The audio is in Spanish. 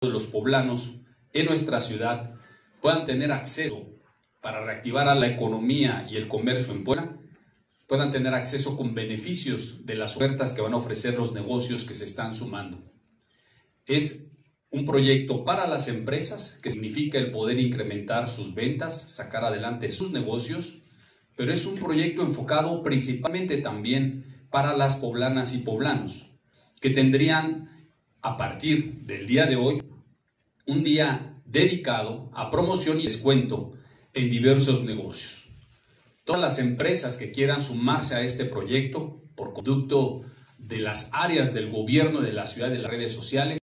de los poblanos en nuestra ciudad puedan tener acceso para reactivar a la economía y el comercio en Puebla, puedan tener acceso con beneficios de las ofertas que van a ofrecer los negocios que se están sumando. Es un proyecto para las empresas que significa el poder incrementar sus ventas, sacar adelante sus negocios, pero es un proyecto enfocado principalmente también para las poblanas y poblanos, que tendrían a partir del día de hoy un día dedicado a promoción y descuento en diversos negocios. Todas las empresas que quieran sumarse a este proyecto por conducto de las áreas del gobierno de la ciudad de las redes sociales